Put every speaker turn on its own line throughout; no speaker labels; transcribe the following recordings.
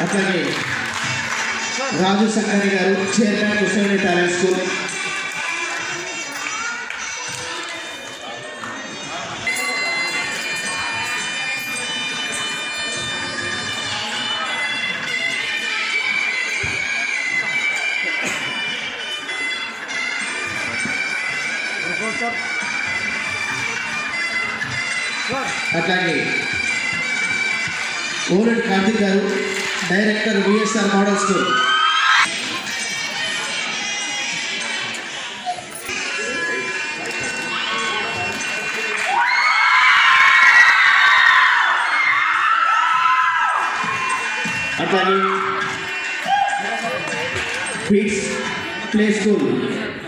అట్లాగే Raju Sangari garu chairman Krishnaveni talent school అట్లాగే OLED Karthik garu director VSR model school అట్లాగే beats play school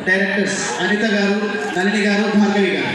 directors Anitha garu Nalini garu Bhargavi గారు.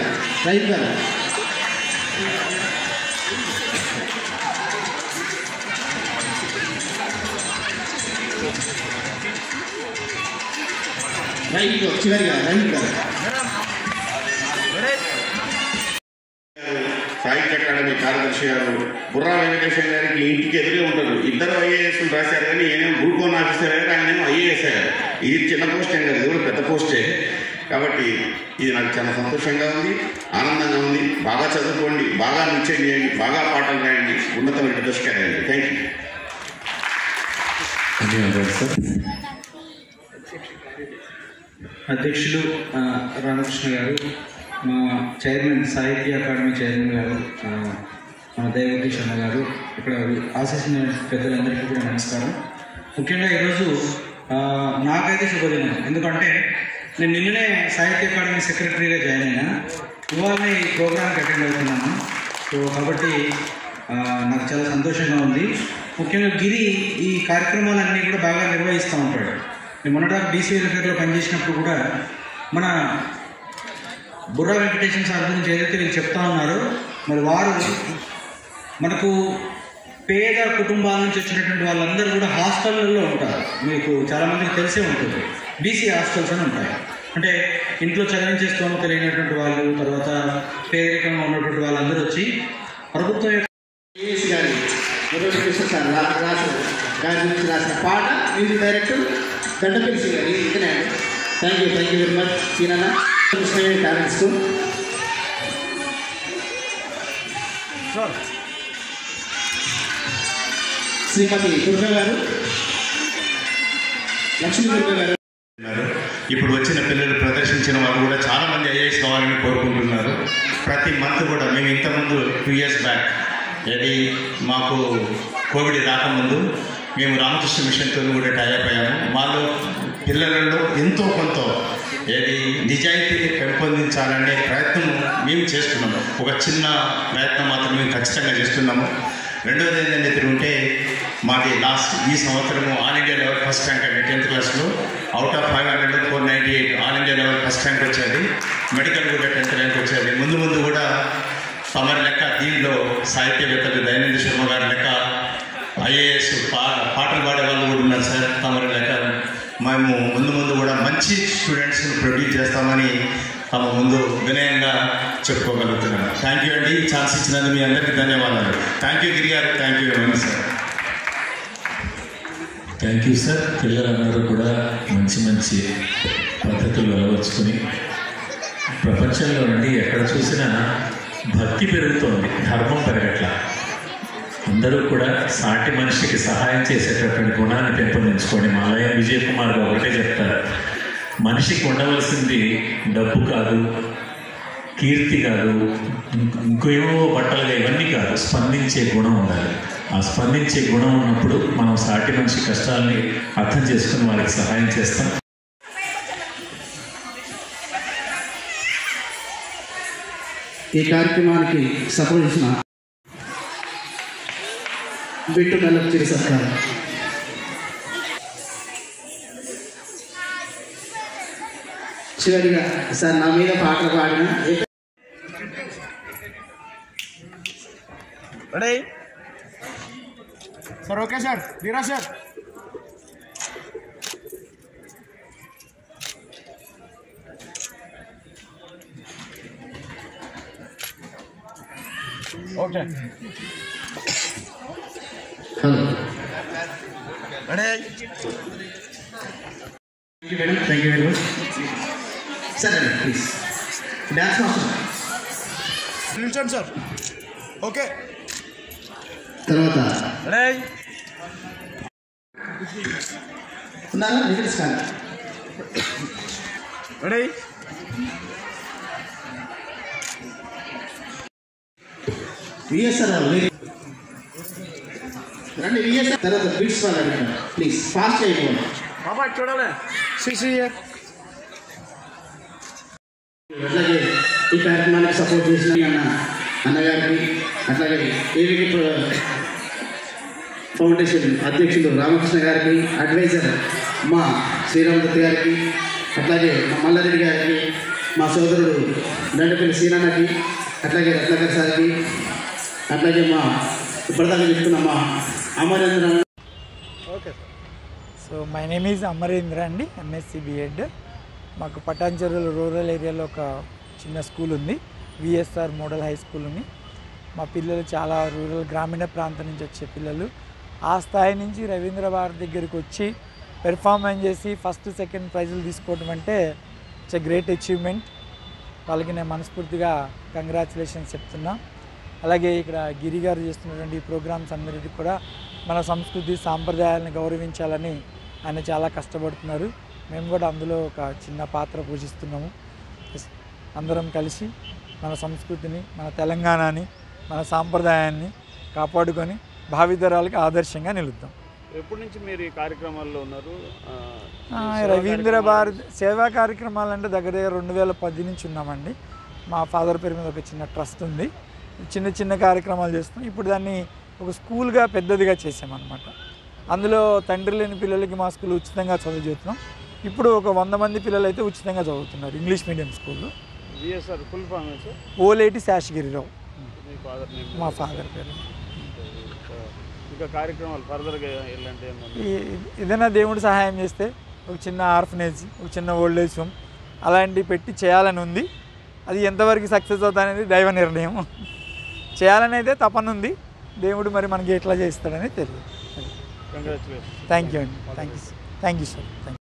Right Rahim గారు రహీం చివరిగా రహీం గారు
సాహిత్య అకాడమీ కార్యదర్శి గారు బుర్రా వెంకటేశ్వర గారికి ఇంటికి ఎదురే ఉంటారు ఇద్దరు ఐఏఎస్ రాశారు కానీ ఏమో గ్రూప్ వన్ ఆఫీసర్ అయ్యారు ఆయన ఏమో ఐఏఎస్ అయ్యారు ఇది చిన్న పోస్ట్ ఏం కాదు పెద్ద పోస్టే. కాబట్టి ఇది నాకు చాలా సంతోషంగా ఉంది ఆనందంగా ఉంది. బాగా చదువుకోండి బాగా నృత్యం చేయండి బాగా పాటలు రాయండి. ఉన్నతమైన దశకారండి థ్యాంక్ యూ
ధన్యవాదాలు సార్.
అధ్యక్షులు రామకృష్ణ గారు మా చైర్మన్ సాహిత్య అకాడమీ చైర్మన్ గారు మన దైవతి శర్మ గారు ఇక్కడ ఆశిస్తున్న పెద్దలందరికీ కూడా నమస్కారం. ముఖ్యంగా ఈరోజు నాకైతే శుభదినం. ఎందుకంటే నేను నిన్ననే సాహిత్య అకాడమీ సెక్రటరీగా జాయిన్ అయినా. ఇవాళ ఈ ప్రోగ్రామ్కి అటెండ్ అవుతున్నాను. సో కాబట్టి నాకు చాలా సంతోషంగా ఉంది. ముఖ్యంగా గిరి ఈ కార్యక్రమాలన్నీ కూడా బాగా నిర్వహిస్తూ ఉంటాడు. నేను మొన్నటా బీసీ వెల్ఫేర్లో పనిచేసినప్పుడు కూడా మన బుర్రా వెంకటేశ్వర సార్ గురించి ఏదైతే వీళ్ళు చెప్తా ఉన్నారో మరి వారు మనకు పేద కుటుంబాల నుంచి వచ్చినటువంటి వాళ్ళందరూ కూడా హాస్టళ్ళల్లో ఉంటారు. మీకు చాలామందికి తెలిసే ఉంటుంది. బీసీ హాస్టల్స్ అని ఉంటాయి. అంటే ఇంట్లో చదివించే స్తోమత లేనటువంటి వాళ్ళు తర్వాత పేదరికంగా ఉన్నటువంటి వాళ్ళందరూ వచ్చి ప్రభుత్వం యొక్క
రాసిన గారి గురించి రాసిన పాట మ్యూజిక్ డైరెక్టర్ గడ్డపల్లి సింగ్ గారు ఇతనే thank you thank you very much Seenanna. Krishnaveni talent school Shrimati Durga garu Lakshmi Durga గారు.
ఇప్పుడు వచ్చిన పిల్లలు ప్రదర్శించిన వారు కూడా చాలామంది ఐఏఎస్ కావాలని కోరుకుంటున్నారు. ప్రతి మంత్ కూడా మేము ఇంతకుముందు టూ ఇయర్స్ బ్యాక్ అది మాకు కోవిడ్ రాకముందు మేము రామకృష్ణ మిషన్తో కూడా టైప్ అయ్యాము. మాలో పిల్లలలో ఎంతో కొంత ఏది నిజాయితీని పెంపొందించాలనే ప్రయత్నం మేము చేస్తున్నాము. ఒక చిన్న ప్రయత్నం మాత్రం మేము ఖచ్చితంగా చేస్తున్నాము. రెండవది ఏంటంటే తిరుగుంటే మాది లాస్ట్ ఈ సంవత్సరము all India level first rank అండి టెన్త్ క్లాస్లో out of five hundred four ninety eight all India level first rank వచ్చేది. మెడికల్ కూడా టెన్త్ ర్యాంక్ వచ్చేది. ముందు ముందు కూడా తమరి లెక్క దీనిలో సాహిత్యవేత్తలు దయానంద శర్మ గారి లెక్క ఐఏఎస్ పా పాటలు పాడే వాళ్ళు కూడా ఉన్నారు సార్ తమరి లెక్క. మేము ముందు ముందు కూడా మంచి స్టూడెంట్స్ని ప్రొడ్యూస్ చేస్తామని తమ ముందు వినయంగా చెప్పుకోగలుగుతున్నాను థ్యాంక్ యూ అండి. ఛాన్స్ ఇచ్చినందుకు మీ అందరికీ ధన్యవాదాలు. Thank you Giri garu. Thank you very much sir
thank you sir పిల్లలందరూ కూడా మంచి మంచి పద్ధతులు అలవర్చుకుని ప్రపంచంలో నుండి ఎక్కడ చూసినా భక్తి పెరుగుతోంది ధర్మం పెరగట్ల. అందరూ కూడా సాటి మనిషికి సహాయం చేసేటటువంటి గుణాన్ని పెంపొందించుకోండి మాలయ విజయ్ కుమార్ గారు ఒకటే చెప్తారు మనిషికి ఉండవలసింది డబ్బు కాదు కీర్తి కాదు ఇంకేవో బట్టలుగా ఇవన్నీ కాదు స్పందించే గుణం ఉండాలి. ఆ స్పందించే గుణం ఉన్నప్పుడు మనం సాటి మనిషి కష్టాలని అర్థం చేసుకుని వాళ్ళకి సహాయం చేస్తాం.
ఈ కార్యక్రమానికి సపోర్ట్ చేసిన బిట్టు మెల్లచ్చి సత్కారం చివరిగా సార్ నా మీద పాటలు పాడిన ఏ-
ready sir okay sir Veera sir okay
hello
ready
madam thank you very much సరే ప్లీజ్ డ్యాన్స్ మాస్టర్
నిల్చోండి సార్ ఓకే
తర్వాత
రెడీ
ఉన్నారా నిఖిల్స్ ఖాన్
రెడీ
విఎస్ఆర్ వాళ్ళు మీరు- రండి విఎస్ఆర్ తర్వాత బిట్స్ వాళ్ళు అడుగుతారు ప్లీజ్ ఫాస్ట్ అయిపోండి
బాబా చూడాలి సిక్స్ ఇయర్
అట్లాగే ఈ కార్యక్రమానికి సపోర్ట్ చేసిన అన్న అన్నగారికి అట్లాగే ఏవికి ఫౌండేషన్ అధ్యక్షులు రామకృష్ణ గారికి అడ్వైజర్ మా శ్రీరామదత్ గారికి అట్లాగే మా మల్లారెడ్డి గారికి మా సోదరుడు దండపల్లి శ్రీనాన్నకి అట్లాగే రత్నాకర్ సార్కి అట్లాగే మా ఇప్పటిదాకా చెప్తున్న మా Amarendra
okay so my name is Amarendra అండి ఎంఎస్సి బిఎడ్ మాకు పటాన్చెరువులు రూరల్ ఏరియాలో ఒక చిన్న స్కూల్ ఉంది విఎస్ఆర్ మోడల్ హై స్కూల్ ఉంది. మా పిల్లలు చాలా రూరల్ గ్రామీణ ప్రాంతం నుంచి వచ్చే పిల్లలు. ఆ స్థాయి నుంచి రవీంద్ర భారత్ దగ్గరికి వచ్చి పెర్ఫార్మెన్స్ చేసి ఫస్ట్ సెకండ్ ప్రైజులు తీసుకోవడం అంటే ఇట్స్ ఎ గ్రేట్ అచీవ్మెంట్ వాళ్ళకి నేను మనస్ఫూర్తిగా కంగ్రాచులేషన్స్ చెప్తున్నా. అలాగే ఇక్కడ గిరి గారు చేస్తున్నటువంటి ఈ ప్రోగ్రామ్స్ అందరికీ కూడా మన సంస్కృతి సాంప్రదాయాలను గౌరవించాలని ఆయన చాలా కష్టపడుతున్నారు. మేము కూడా అందులో ఒక చిన్న పాత్ర పూజిస్తున్నాము అందరం కలిసి మన సంస్కృతిని మన తెలంగాణని మన సాంప్రదాయాన్ని కాపాడుకొని భావితరాలకు ఆదర్శంగా నిలుద్దాం.
ఎప్పటి నుంచి మీరు ఈ కార్యక్రమాల్లో ఉన్నారు?
రవీంద్ర భారత్ సేవా కార్యక్రమాలు అంటే దగ్గర దగ్గర రెండు వేల పది నుంచి ఉన్నామండి. మా ఫాదర్ పేరు మీద ఒక చిన్న ట్రస్ట్ ఉంది. చిన్న చిన్న కార్యక్రమాలు చేస్తాం ఇప్పుడు దాన్ని ఒక స్కూల్గా పెద్దదిగా చేసామన్నమాట. అందులో తండ్రి లేని పిల్లలకి మా స్కూల్ ఉచితంగా చదువు చెబుతున్నాం ఇప్పుడు ఒక వంద మంది పిల్లలు అయితే ఉచితంగా చదువుతున్నారు ఇంగ్లీష్ మీడియం స్కూల్లో. ఓలేటి శేషగిరిరావు.
మా ఫాదర్
పేరు.
ఇంకా కార్యక్రమాలు ఫర్దర్గా
ఏదైనా దేవుడు సహాయం చేస్తే ఒక చిన్న ఆర్ఫనేజ్ ఒక చిన్న ఓల్డ్ ఏజ్ హోమ్ అలాంటివి పెట్టి చేయాలని ఉంది. అది ఎంతవరకు సక్సెస్ అవుతా అనేది దైవ నిర్ణయం. చేయాలని అయితే తపన ఉంది. దేవుడు మరి మనకి ఎట్లా చేస్తాడని తెలియదు. థ్యాంక్ యూ అండి. Thank you thank you sir thank you